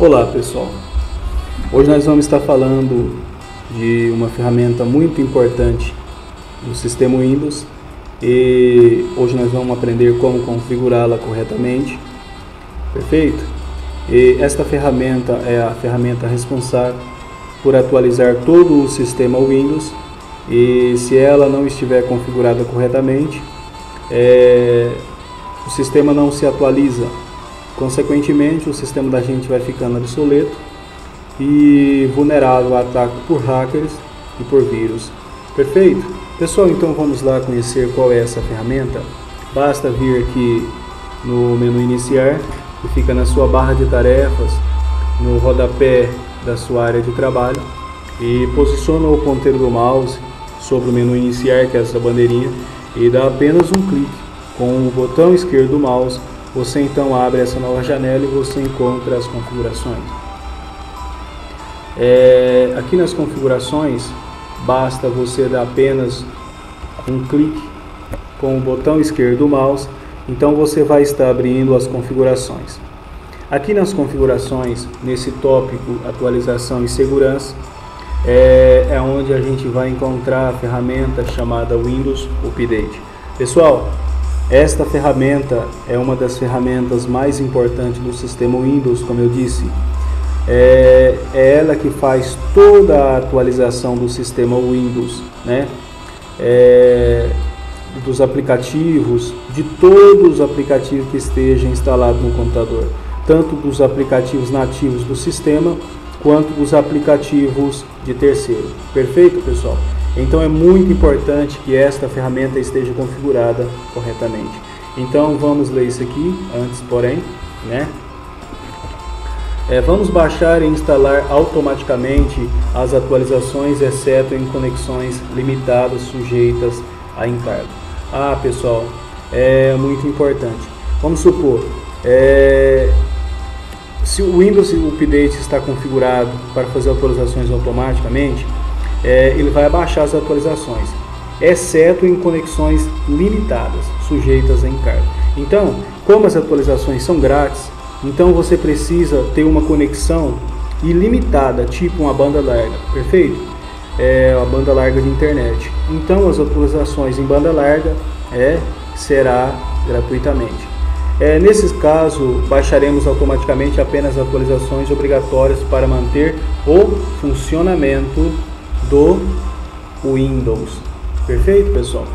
Olá pessoal, hoje nós vamos estar falando de uma ferramenta muito importante do sistema Windows e hoje nós vamos aprender como configurá-la corretamente, perfeito? E esta ferramenta é a ferramenta responsável por atualizar todo o sistema Windows e se ela não estiver configurada corretamente, é, o sistema não se atualiza Consequentemente, o sistema da gente vai ficando obsoleto e vulnerável a ataque por hackers e por vírus. Perfeito? Pessoal, então vamos lá conhecer qual é essa ferramenta. Basta vir aqui no menu iniciar, que fica na sua barra de tarefas, no rodapé da sua área de trabalho e posiciona o ponteiro do mouse sobre o menu iniciar, que é essa bandeirinha, e dá apenas um clique com o botão esquerdo do mouse você então abre essa nova janela e você encontra as configurações. É, aqui nas configurações, basta você dar apenas um clique com o botão esquerdo do mouse, então você vai estar abrindo as configurações. Aqui nas configurações, nesse tópico atualização e segurança, é, é onde a gente vai encontrar a ferramenta chamada Windows Update. Pessoal, esta ferramenta é uma das ferramentas mais importantes do sistema Windows, como eu disse. É, é ela que faz toda a atualização do sistema Windows, né? É, dos aplicativos, de todos os aplicativos que estejam instalados no computador, tanto dos aplicativos nativos do sistema quanto dos aplicativos de terceiro. Perfeito, pessoal? Então é muito importante que esta ferramenta esteja configurada corretamente. Então vamos ler isso aqui, antes porém, né? É, vamos baixar e instalar automaticamente as atualizações, exceto em conexões limitadas sujeitas a encargo. Ah, pessoal, é muito importante. Vamos supor, é, se o Windows Update está configurado para fazer atualizações automaticamente, é, ele vai abaixar as atualizações, exceto em conexões limitadas, sujeitas a encargo. Então, como as atualizações são grátis, então você precisa ter uma conexão ilimitada, tipo uma banda larga, perfeito? É a banda larga de internet. Então, as atualizações em banda larga é será gratuitamente. É, nesse caso, baixaremos automaticamente apenas atualizações obrigatórias para manter o funcionamento do Windows. Perfeito, pessoal?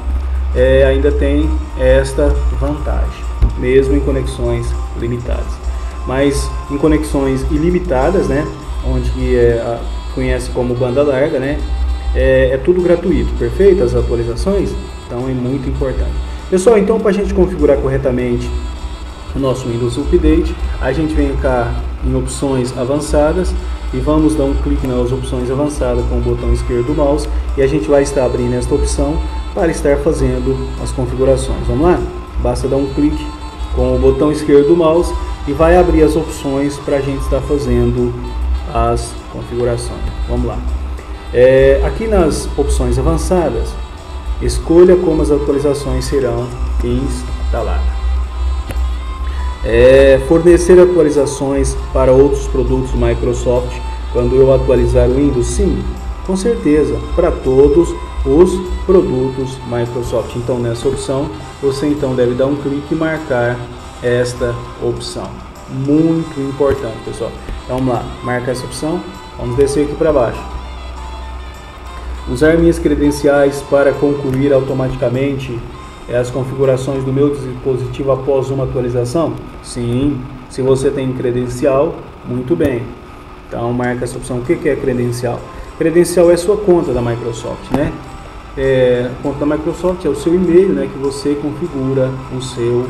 É, ainda tem esta vantagem, mesmo em conexões limitadas. Mas em conexões ilimitadas, né, onde é, a, conhece como banda larga, né, é, é tudo gratuito, perfeito? As atualizações, então é muito importante. Pessoal, então para a gente configurar corretamente o nosso Windows Update, a gente vem cá em opções avançadas e vamos dar um clique nas opções avançadas com o botão esquerdo do mouse e a gente vai estar abrindo esta opção para estar fazendo as configurações. Vamos lá? Basta dar um clique com o botão esquerdo do mouse e vai abrir as opções para a gente estar fazendo as configurações. Vamos lá. É, aqui nas opções avançadas, escolha como as atualizações serão instaladas. É, fornecer atualizações para outros produtos Microsoft quando eu atualizar o Windows? Sim, com certeza, para todos os produtos Microsoft. Então nessa opção, você então deve dar um clique e marcar esta opção. Muito importante, pessoal. Então vamos lá, marca essa opção. Vamos descer aqui para baixo. Usar minhas credenciais para concluir automaticamente as configurações do meu dispositivo após uma atualização? Sim. Se você tem credencial, muito bem. Então marca essa opção. O que é credencial? Credencial é sua conta da Microsoft, né? É, a conta da Microsoft é o seu e-mail, né? Que você configura o seu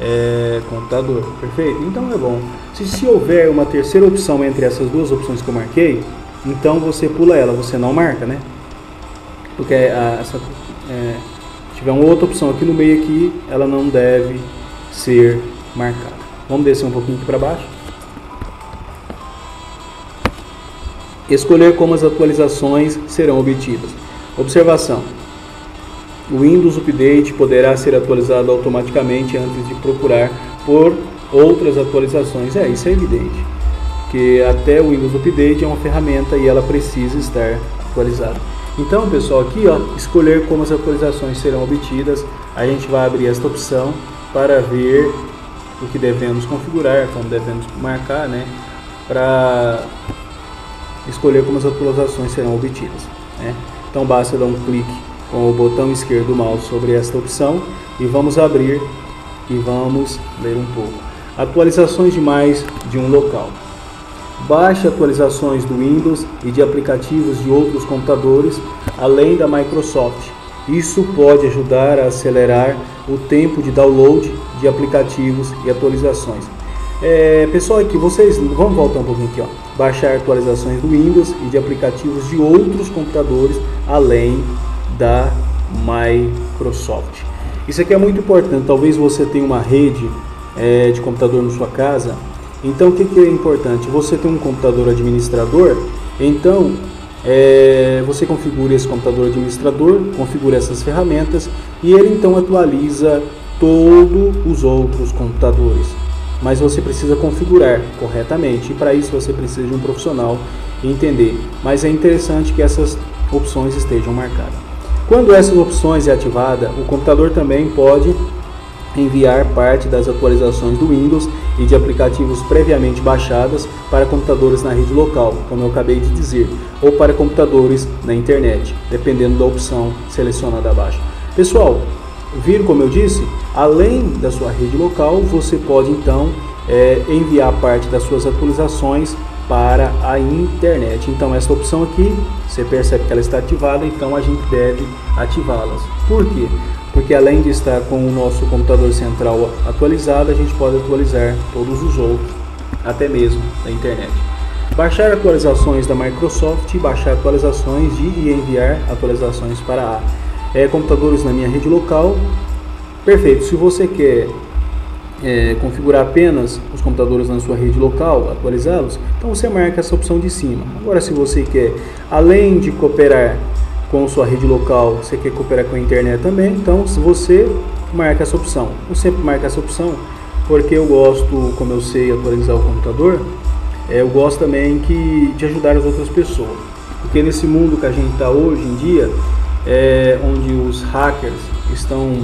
é, computador, perfeito? Então é bom. Se, se houver uma terceira opção entre essas duas opções que eu marquei, então você pula ela, você não marca, né? Porque a, essa é, tiver uma outra opção aqui no meio aqui, ela não deve ser marcada. Vamos descer um pouquinho aqui para baixo. Escolher como as atualizações serão obtidas. Observação. O Windows Update poderá ser atualizado automaticamente antes de procurar por outras atualizações. É, isso é evidente. porque até o Windows Update é uma ferramenta e ela precisa estar atualizada. Então, pessoal, aqui ó, escolher como as atualizações serão obtidas, a gente vai abrir esta opção para ver o que devemos configurar, como devemos marcar, né, para escolher como as atualizações serão obtidas. Né? Então basta dar um clique com o botão esquerdo do mouse sobre esta opção e vamos abrir e vamos ler um pouco. Atualizações de mais de um local. Baixe atualizações do Windows e de aplicativos de outros computadores, além da Microsoft. Isso pode ajudar a acelerar o tempo de download de aplicativos e atualizações. É, pessoal, aqui vocês vamos voltar um pouquinho aqui, ó. Baixar atualizações do Windows e de aplicativos de outros computadores além da Microsoft. Isso aqui é muito importante. Talvez você tenha uma rede é, de computador na sua casa então o que, que é importante? Você tem um computador administrador, então é, você configura esse computador administrador, configura essas ferramentas e ele então atualiza todos os outros computadores. Mas você precisa configurar corretamente e para isso você precisa de um profissional entender. Mas é interessante que essas opções estejam marcadas. Quando essas opções é ativada, o computador também pode enviar parte das atualizações do Windows e de aplicativos previamente baixados para computadores na rede local, como eu acabei de dizer, ou para computadores na internet, dependendo da opção selecionada abaixo. Pessoal, viram como eu disse? Além da sua rede local, você pode então é, enviar parte das suas atualizações para a internet. Então essa opção aqui, você percebe que ela está ativada, então a gente deve ativá-las. Por quê? Porque além de estar com o nosso computador central atualizado, a gente pode atualizar todos os outros, até mesmo da internet. Baixar atualizações da Microsoft, baixar atualizações de e enviar atualizações para a é, computadores na minha rede local. Perfeito. Se você quer é, configurar apenas os computadores na sua rede local, atualizá-los, então você marca essa opção de cima. Agora, se você quer, além de cooperar com sua rede local, você quer cooperar com a internet também, então se você marca essa opção. Eu sempre marco essa opção porque eu gosto, como eu sei atualizar o computador, é, eu gosto também que, de ajudar as outras pessoas. Porque nesse mundo que a gente está hoje em dia, é, onde os hackers estão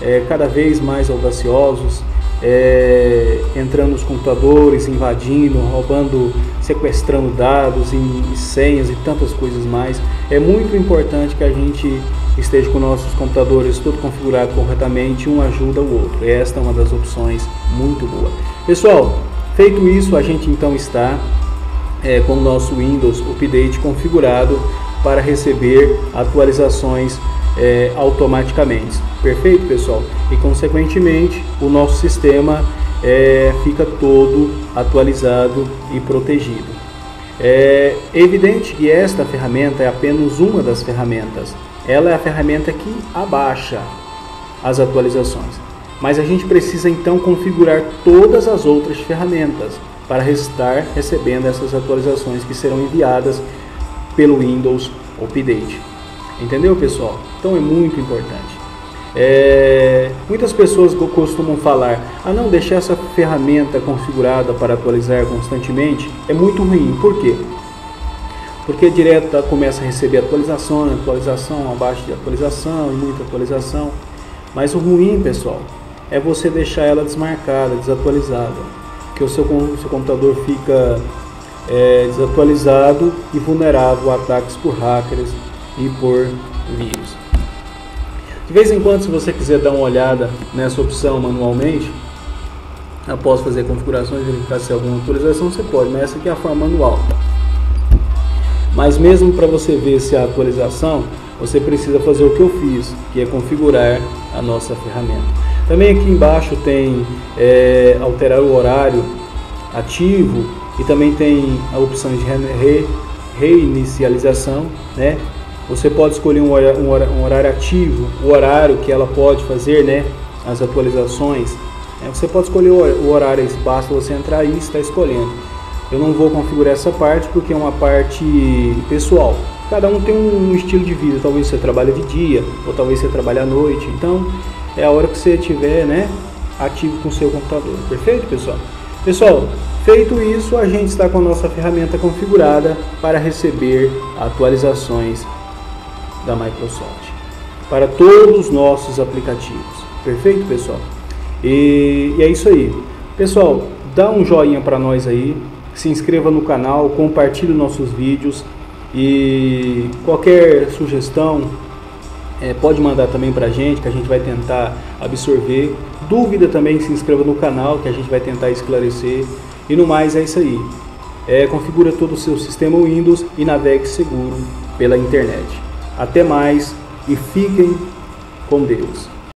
é, cada vez mais audaciosos, é, entrando nos computadores, invadindo, roubando, sequestrando dados e, senhas e tantas coisas mais. É muito importante que a gente esteja com nossos computadores tudo configurado corretamente, um ajuda o outro. Esta é uma das opções muito boa. Pessoal, feito isso, a gente então está é, com o nosso Windows Update configurado para receber atualizações é, automaticamente. Perfeito, pessoal? E consequentemente o nosso sistema é, fica todo atualizado e protegido. É evidente que esta ferramenta é apenas uma das ferramentas. Ela é a ferramenta que abaixa as atualizações. Mas a gente precisa então configurar todas as outras ferramentas para estar recebendo essas atualizações que serão enviadas pelo Windows Update. Entendeu, pessoal? Então é muito importante. É, muitas pessoas costumam falar: ah, não, deixar essa ferramenta configurada para atualizar constantemente é muito ruim. Por quê? Porque direto começa a receber atualização, atualização, abaixo de atualização muita atualização. Mas o ruim, pessoal, é você deixar ela desmarcada, desatualizada, que o seu, seu computador fica é, desatualizado e vulnerável a ataques por hackers e por vírus. De vez em quando, se você quiser dar uma olhada nessa opção manualmente, após fazer configurações, verificar se alguma atualização, você pode, mas essa aqui é a forma manual. Mas mesmo para você ver se há atualização, você precisa fazer o que eu fiz, que é configurar a nossa ferramenta. Também aqui embaixo tem é, alterar o horário ativo e também tem a opção de re, reinicialização, né? Você pode escolher um horário, ativo, o horário que ela pode fazer, né? As atualizações. É, você pode escolher o horário, basta você entrar aí e está escolhendo. Eu não vou configurar essa parte porque é uma parte pessoal. Cada um tem um estilo de vida. Talvez você trabalhe de dia, ou talvez você trabalhe à noite. Então, é a hora que você estiver, né? Ativo com o seu computador. Perfeito, pessoal? Pessoal, Feito isso, a gente está com a nossa ferramenta configurada para receber atualizações da Microsoft para todos os nossos aplicativos. Perfeito, pessoal? E, e é isso aí. Pessoal, dá um joinha para nós aí, se inscreva no canal, compartilhe nossos vídeos e qualquer sugestão é, pode mandar também para a gente, que a gente vai tentar absorver. Dúvida também, se inscreva no canal, que a gente vai tentar esclarecer. E no mais é isso aí. É, configura todo o seu sistema Windows e navegue seguro pela internet. Até mais e fiquem com Deus.